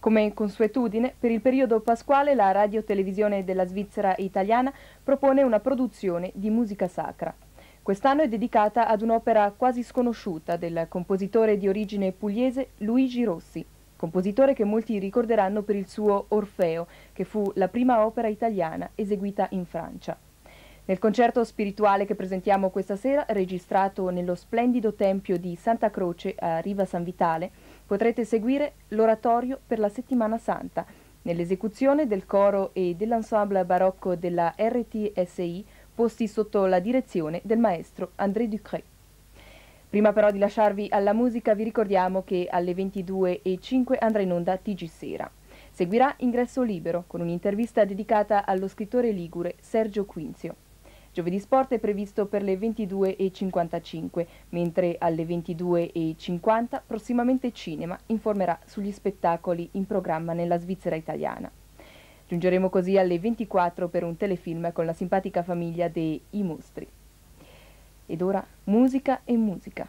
Come consuetudine, per il periodo pasquale la radio-televisione della Svizzera italiana propone una produzione di musica sacra. Quest'anno è dedicata ad un'opera quasi sconosciuta del compositore di origine pugliese Luigi Rossi, compositore che molti ricorderanno per il suo Orfeo, che fu la prima opera italiana eseguita in Francia. Nel concerto spirituale che presentiamo questa sera, registrato nello splendido tempio di Santa Croce a Riva San Vitale, potrete seguire l'oratorio per la Settimana Santa, nell'esecuzione del coro e dell'ensemble barocco della RTSI, posti sotto la direzione del maestro André Ducret. Prima però di lasciarvi alla musica vi ricordiamo che alle 22.05 andrà in onda TG Sera. Seguirà Ingresso Libero con un'intervista dedicata allo scrittore ligure Sergio Quinzio. Giovedì Sport è previsto per le 22.55, mentre alle 22.50 prossimamente Cinema informerà sugli spettacoli in programma nella Svizzera italiana. Giungeremo così alle 24 per un telefilm con la simpatica famiglia dei I Mostri. Ed ora musica e musica.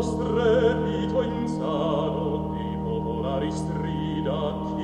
nostre vito insano di popolari strida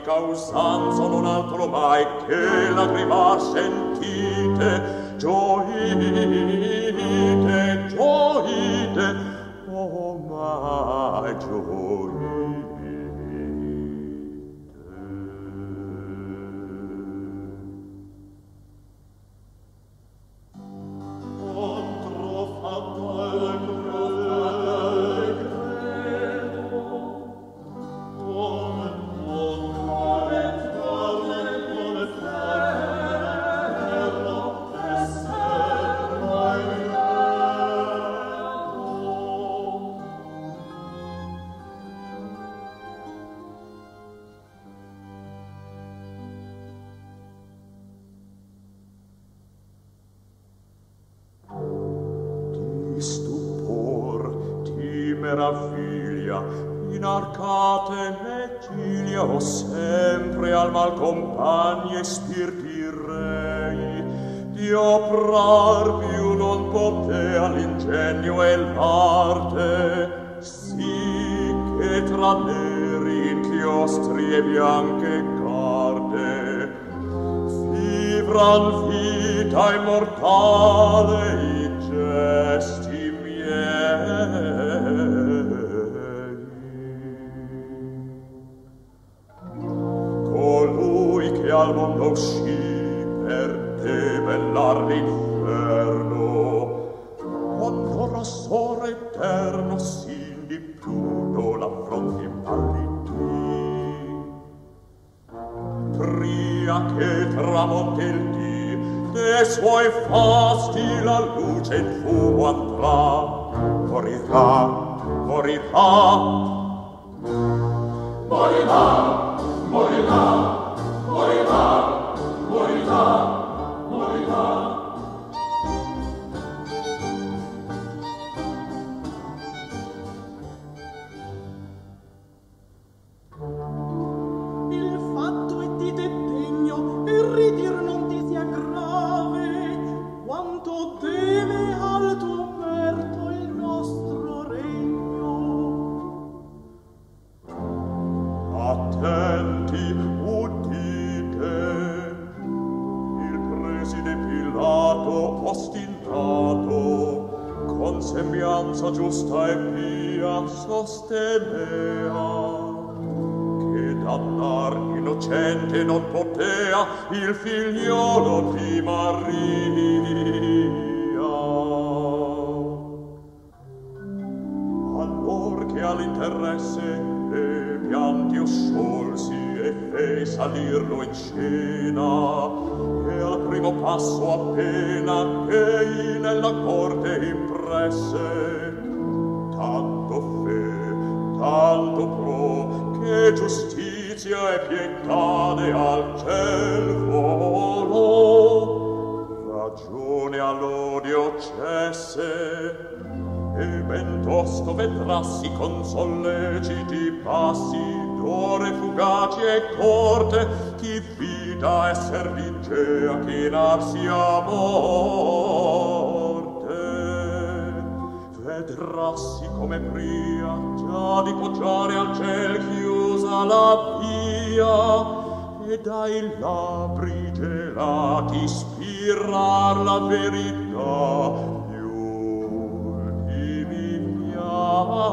di causanza non altro mai che lacrima sentite. Gioite gioite oh mai gioite. vita immortale i gesti miei. Colui che al mondo uscì per debellar l'inferno, quando rossore eterno si più, la fronte impallidì. Pria che tramonti il de suoi fasti la luce in fumo andrà. Morirà morirà. Morirà morirà morirà morirà. dea il figliolo di Maria. Allor che all'interesse e pianti usciolsi e fe salirlo in cena, e al primo passo appena che nella corte impresse, tanto fe, tanto pro, che giustizia e pietade al ciel volo. Ragione all'odio cesse e ben tosto vedrassi con solleciti passi d'ore fugaci e corte chi vita esser vince a chinarsi a morte. Vedrassi come pria già di poggiare al ciel chiusa la via via e dai labbri gelati spirar la verità. Gli ultimi piatti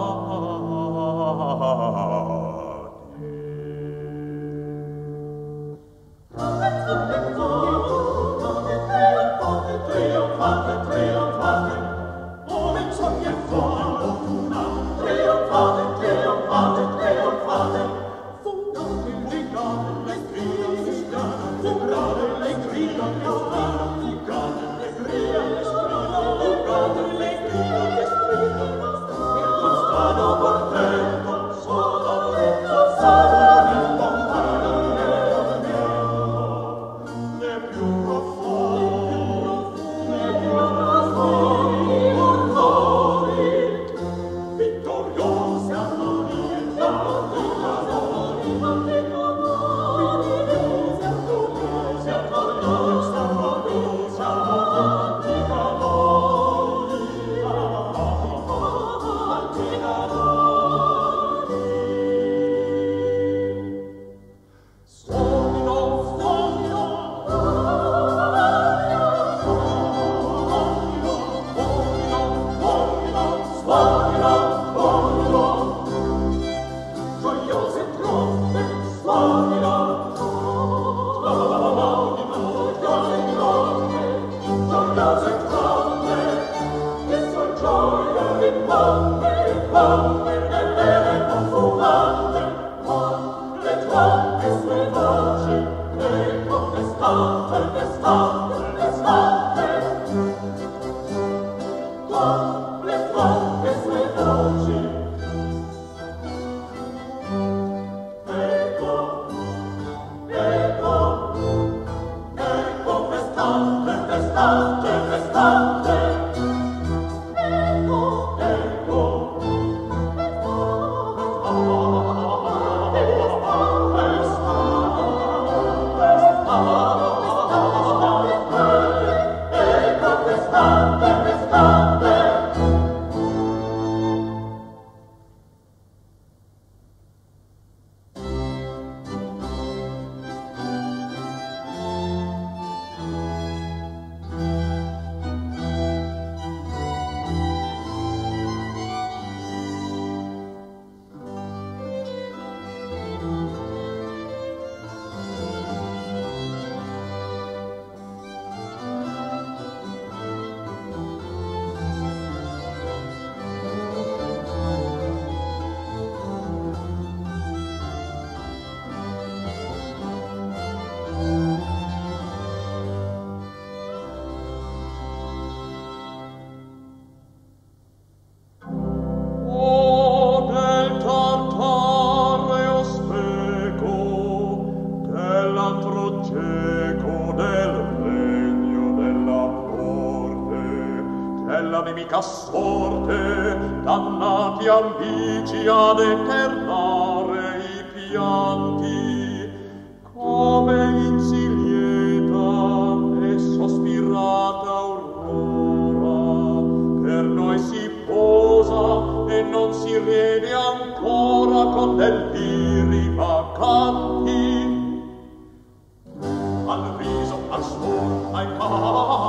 dannati amici ad eternare i pianti, come in silieta e sospirata aurora, per noi si posa e non si rede ancora con del viri vacanti. Al riso, al suono, ai cari,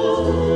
Oh.